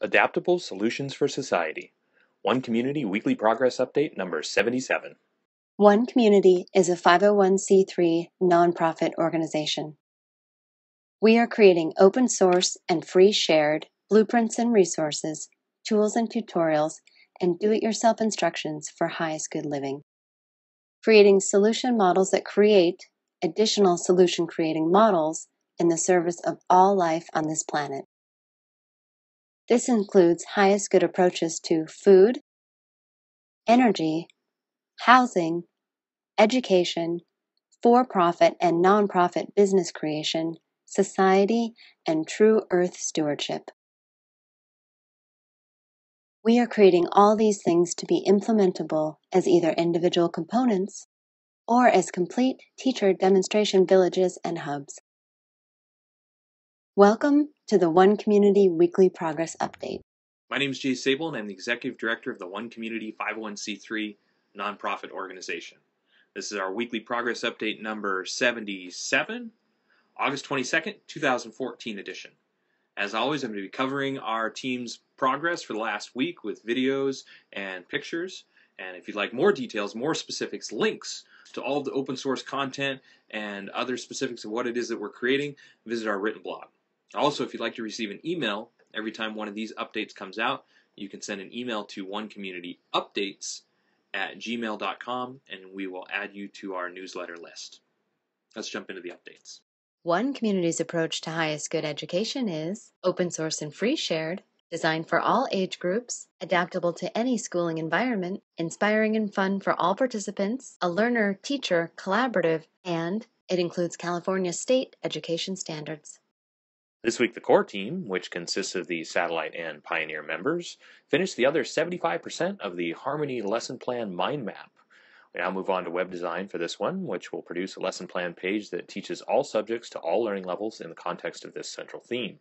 Adaptable Solutions for Society. One Community Weekly Progress Update number 77. One Community is a 501c3 nonprofit organization. We are creating open source and free shared blueprints and resources, tools and tutorials, and do it yourself instructions for highest good living. Creating solution models that create additional solution creating models in the service of all life on this planet. This includes highest good approaches to food, energy, housing, education, for profit and nonprofit business creation, society, and true earth stewardship. We are creating all these things to be implementable as either individual components or as complete teacher demonstration villages and hubs. Welcome to the One Community Weekly Progress Update. My name is Jay Sable, and I'm the Executive Director of the One Community 501c3 nonprofit organization. This is our weekly progress update number 77, August 22nd, 2014 edition. As always, I'm going to be covering our team's progress for the last week with videos and pictures. And if you'd like more details, more specifics, links to all of the open source content and other specifics of what it is that we're creating, visit our written blog. Also, if you'd like to receive an email every time one of these updates comes out, you can send an email to onecommunityupdates at gmail.com and we will add you to our newsletter list. Let's jump into the updates. One community's approach to highest good education is open source and free shared, designed for all age groups, adaptable to any schooling environment, inspiring and fun for all participants, a learner teacher collaborative, and it includes California state education standards. This week, the core team, which consists of the Satellite and Pioneer members, finished the other 75% of the Harmony lesson plan mind map. We now move on to web design for this one, which will produce a lesson plan page that teaches all subjects to all learning levels in the context of this central theme.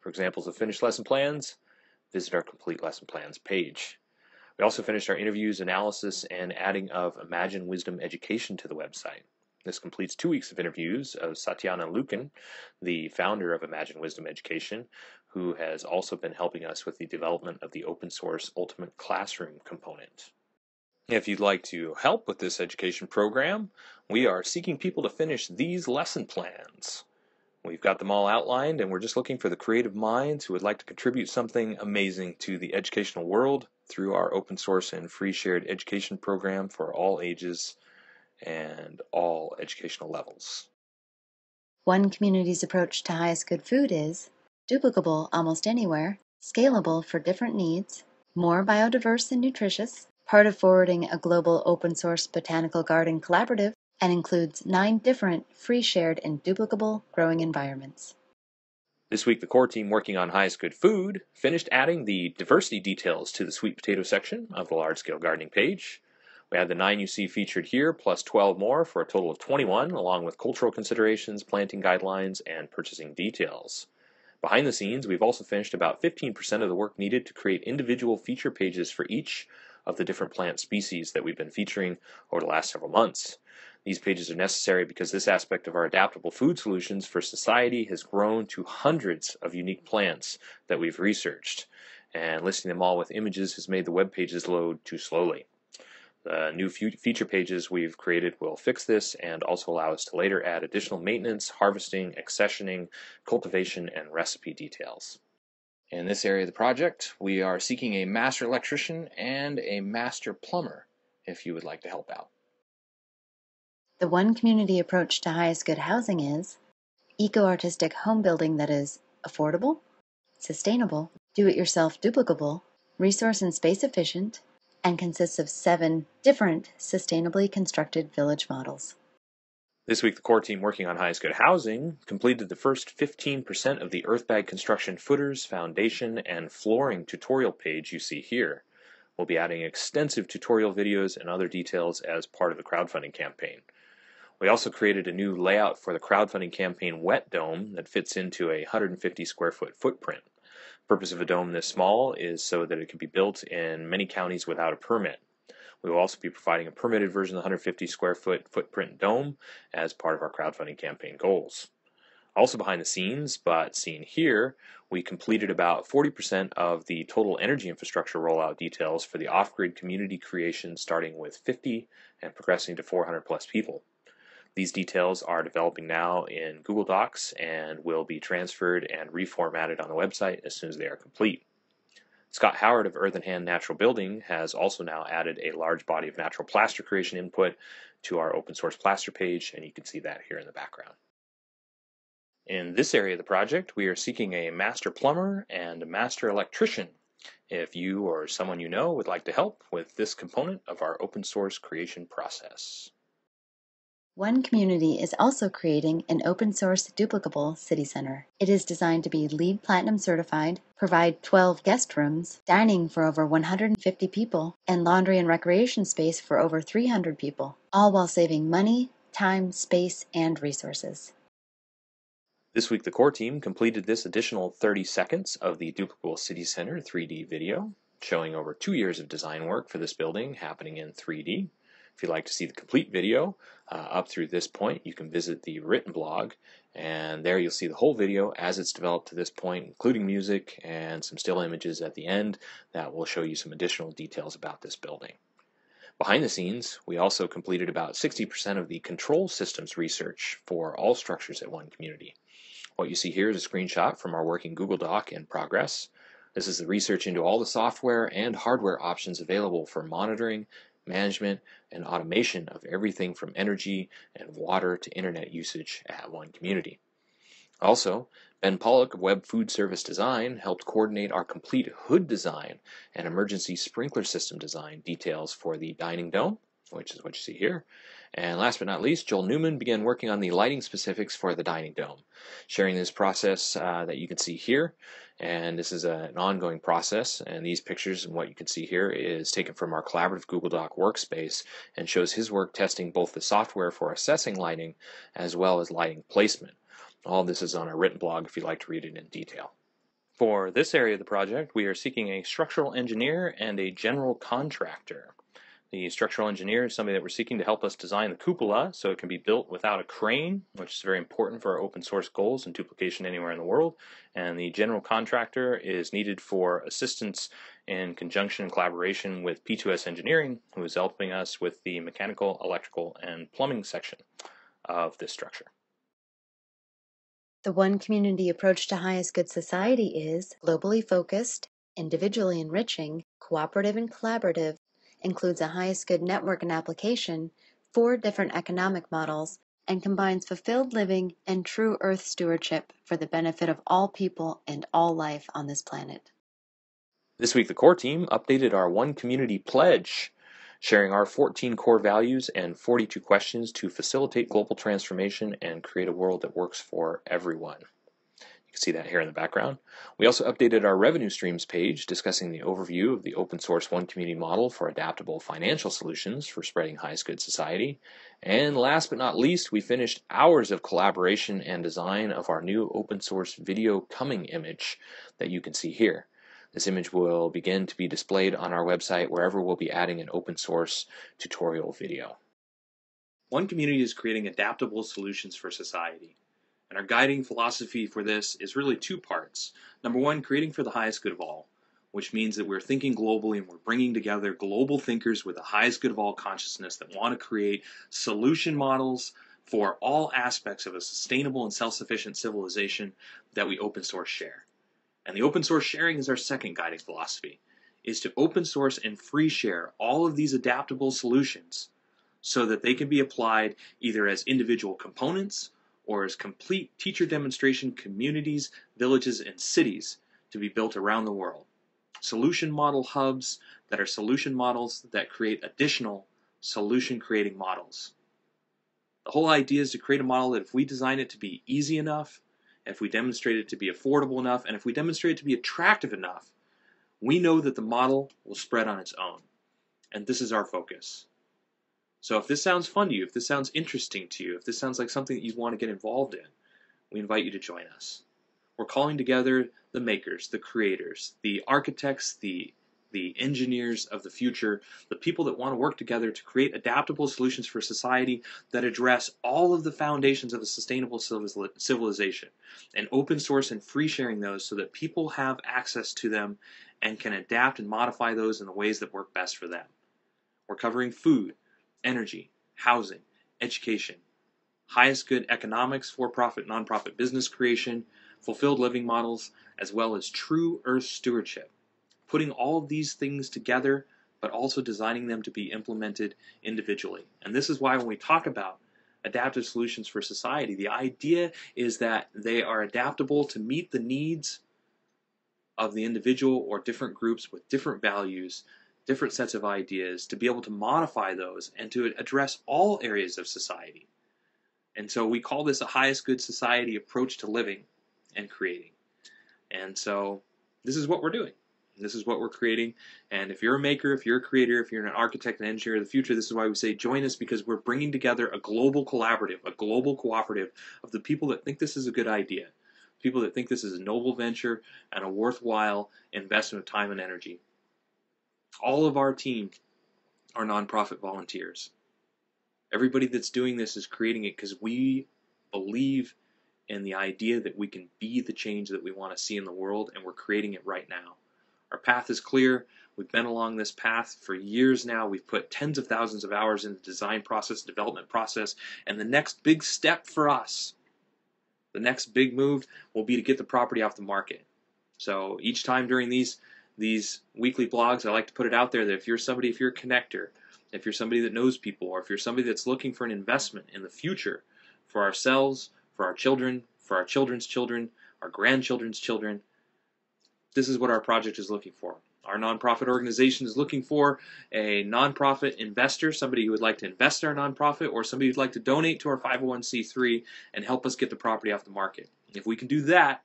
For examples of finished lesson plans, visit our complete lesson plans page. We also finished our interviews, analysis, and adding of Imagine Wisdom Education to the website. This completes two weeks of interviews of Satyana Lukin, the founder of Imagine Wisdom Education, who has also been helping us with the development of the open source Ultimate Classroom component. If you'd like to help with this education program, we are seeking people to finish these lesson plans. We've got them all outlined, and we're just looking for the creative minds who would like to contribute something amazing to the educational world through our open source and free shared education program for all ages and all educational levels. One community's approach to highest good food is duplicable almost anywhere, scalable for different needs, more biodiverse and nutritious, part of forwarding a global open source botanical garden collaborative, and includes nine different free shared and duplicable growing environments. This week, the core team working on highest good food finished adding the diversity details to the sweet potato section of the large scale gardening page. We had the 9 you see featured here, plus 12 more for a total of 21, along with cultural considerations, planting guidelines, and purchasing details. Behind the scenes, we've also finished about 15% of the work needed to create individual feature pages for each of the different plant species that we've been featuring over the last several months. These pages are necessary because this aspect of our adaptable food solutions for society has grown to hundreds of unique plants that we've researched, and listing them all with images has made the web pages load too slowly. The new feature pages we've created will fix this and also allow us to later add additional maintenance, harvesting, accessioning, cultivation, and recipe details. In this area of the project, we are seeking a master electrician and a master plumber if you would like to help out. The one community approach to highest good housing is eco-artistic home building that is affordable, sustainable, do-it-yourself duplicable, resource and space efficient, and consists of seven different sustainably constructed village models. This week, the core team working on highest good housing completed the first 15% of the earthbag construction footers, foundation, and flooring tutorial page you see here. We'll be adding extensive tutorial videos and other details as part of the crowdfunding campaign. We also created a new layout for the crowdfunding campaign Wet Dome that fits into a 150 square foot footprint purpose of a dome this small is so that it can be built in many counties without a permit. We will also be providing a permitted version of the 150 square foot footprint dome as part of our crowdfunding campaign goals. Also behind the scenes, but seen here, we completed about 40% of the total energy infrastructure rollout details for the off-grid community creation starting with 50 and progressing to 400 plus people. These details are developing now in Google Docs and will be transferred and reformatted on the website as soon as they are complete. Scott Howard of Earth and Hand Natural Building has also now added a large body of natural plaster creation input to our open source plaster page, and you can see that here in the background. In this area of the project, we are seeking a master plumber and a master electrician. If you or someone you know would like to help with this component of our open source creation process. One Community is also creating an open source duplicable city center. It is designed to be LEED Platinum certified, provide 12 guest rooms, dining for over 150 people, and laundry and recreation space for over 300 people, all while saving money, time, space, and resources. This week, the core team completed this additional 30 seconds of the Duplicable City Center 3D video, showing over two years of design work for this building happening in 3D. If you'd like to see the complete video uh, up through this point, you can visit the written blog, and there you'll see the whole video as it's developed to this point, including music and some still images at the end that will show you some additional details about this building. Behind the scenes, we also completed about 60% of the control systems research for all structures at One Community. What you see here is a screenshot from our working Google Doc in progress. This is the research into all the software and hardware options available for monitoring, management, and automation of everything from energy and water to internet usage at one community. Also, Ben Pollock of Web Food Service Design helped coordinate our complete hood design and emergency sprinkler system design details for the dining dome, which is what you see here, and last but not least, Joel Newman began working on the lighting specifics for the dining dome, sharing this process uh, that you can see here. And this is a, an ongoing process. And these pictures and what you can see here is taken from our collaborative Google Doc workspace and shows his work testing both the software for assessing lighting as well as lighting placement. All this is on our written blog if you'd like to read it in detail. For this area of the project, we are seeking a structural engineer and a general contractor. The structural engineer is somebody that we're seeking to help us design the cupola so it can be built without a crane, which is very important for our open source goals and duplication anywhere in the world. And the general contractor is needed for assistance in conjunction and collaboration with P2S Engineering, who is helping us with the mechanical, electrical, and plumbing section of this structure. The one community approach to highest good society is globally focused, individually enriching, cooperative and collaborative, includes a highest good network and application, four different economic models, and combines fulfilled living and true earth stewardship for the benefit of all people and all life on this planet. This week, the core team updated our One Community Pledge, sharing our 14 core values and 42 questions to facilitate global transformation and create a world that works for everyone. You can see that here in the background. We also updated our revenue streams page discussing the overview of the open source One Community model for adaptable financial solutions for spreading highest good society. And last but not least, we finished hours of collaboration and design of our new open source video coming image that you can see here. This image will begin to be displayed on our website wherever we'll be adding an open source tutorial video. One Community is creating adaptable solutions for society. And our guiding philosophy for this is really two parts. Number one, creating for the highest good of all, which means that we're thinking globally and we're bringing together global thinkers with the highest good of all consciousness that want to create solution models for all aspects of a sustainable and self-sufficient civilization that we open source share. And the open source sharing is our second guiding philosophy, is to open source and free share all of these adaptable solutions so that they can be applied either as individual components or as complete teacher demonstration communities, villages, and cities to be built around the world. Solution model hubs that are solution models that create additional solution creating models. The whole idea is to create a model that if we design it to be easy enough, if we demonstrate it to be affordable enough, and if we demonstrate it to be attractive enough, we know that the model will spread on its own. And this is our focus. So if this sounds fun to you, if this sounds interesting to you, if this sounds like something that you want to get involved in, we invite you to join us. We're calling together the makers, the creators, the architects, the the engineers of the future, the people that want to work together to create adaptable solutions for society that address all of the foundations of a sustainable civilization, and open source and free sharing those so that people have access to them and can adapt and modify those in the ways that work best for them. We're covering food, energy, housing, education, highest good economics, for profit, nonprofit business creation, fulfilled living models, as well as true earth stewardship putting all these things together, but also designing them to be implemented individually. And this is why when we talk about adaptive solutions for society, the idea is that they are adaptable to meet the needs of the individual or different groups with different values, different sets of ideas, to be able to modify those and to address all areas of society. And so we call this a highest good society approach to living and creating. And so this is what we're doing. This is what we're creating. And if you're a maker, if you're a creator, if you're an architect and engineer of the future, this is why we say join us because we're bringing together a global collaborative, a global cooperative of the people that think this is a good idea, people that think this is a noble venture and a worthwhile investment of time and energy. All of our team are nonprofit volunteers. Everybody that's doing this is creating it because we believe in the idea that we can be the change that we want to see in the world, and we're creating it right now. Our path is clear. We've been along this path for years now. We've put tens of thousands of hours in the design process, development process, and the next big step for us, the next big move will be to get the property off the market. So each time during these these weekly blogs, I like to put it out there that if you're somebody, if you're a connector, if you're somebody that knows people, or if you're somebody that's looking for an investment in the future for ourselves, for our children, for our children's children, our grandchildren's children, this is what our project is looking for. Our nonprofit organization is looking for a nonprofit investor, somebody who would like to invest in our nonprofit, or somebody who'd like to donate to our 501c3 and help us get the property off the market. If we can do that,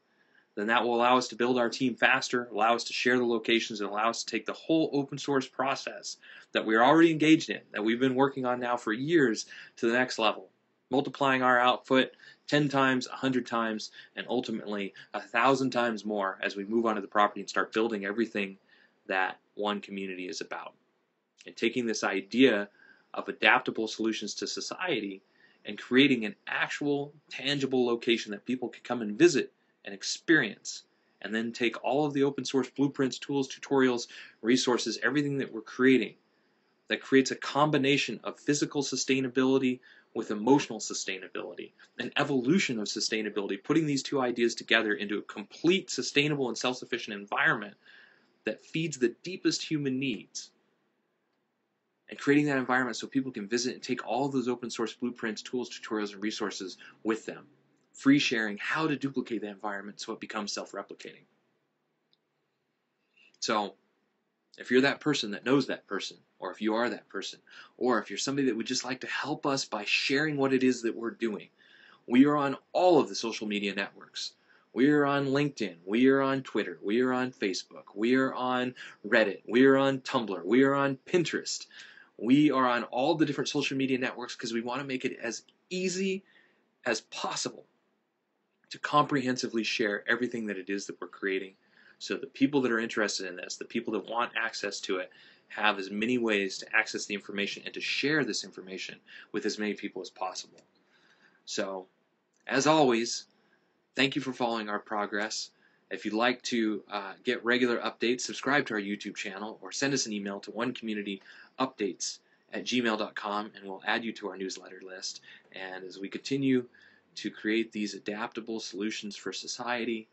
then that will allow us to build our team faster, allow us to share the locations, and allow us to take the whole open source process that we're already engaged in, that we've been working on now for years, to the next level. Multiplying our output 10 times, 100 times, and ultimately a thousand times more as we move onto the property and start building everything that one community is about. And taking this idea of adaptable solutions to society and creating an actual tangible location that people can come and visit and experience and then take all of the open source blueprints, tools, tutorials, resources, everything that we're creating that creates a combination of physical sustainability with emotional sustainability, an evolution of sustainability, putting these two ideas together into a complete, sustainable, and self sufficient environment that feeds the deepest human needs. And creating that environment so people can visit and take all those open source blueprints, tools, tutorials, and resources with them. Free sharing how to duplicate that environment so it becomes self replicating. So, if you're that person that knows that person, or if you are that person, or if you're somebody that would just like to help us by sharing what it is that we're doing, we are on all of the social media networks. We are on LinkedIn. We are on Twitter. We are on Facebook. We are on Reddit. We are on Tumblr. We are on Pinterest. We are on all the different social media networks because we want to make it as easy as possible to comprehensively share everything that it is that we're creating so the people that are interested in this, the people that want access to it, have as many ways to access the information and to share this information with as many people as possible. So, as always, thank you for following our progress. If you'd like to uh, get regular updates, subscribe to our YouTube channel or send us an email to onecommunityupdates at gmail.com and we'll add you to our newsletter list. And as we continue to create these adaptable solutions for society,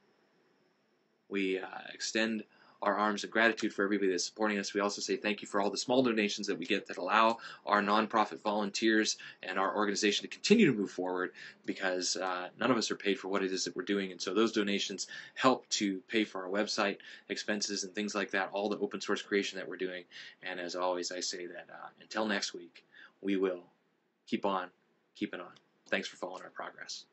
we uh, extend our arms of gratitude for everybody that's supporting us. We also say thank you for all the small donations that we get that allow our nonprofit volunteers and our organization to continue to move forward because uh, none of us are paid for what it is that we're doing. And so those donations help to pay for our website expenses and things like that, all the open source creation that we're doing. And as always, I say that uh, until next week, we will keep on keeping on. Thanks for following our progress.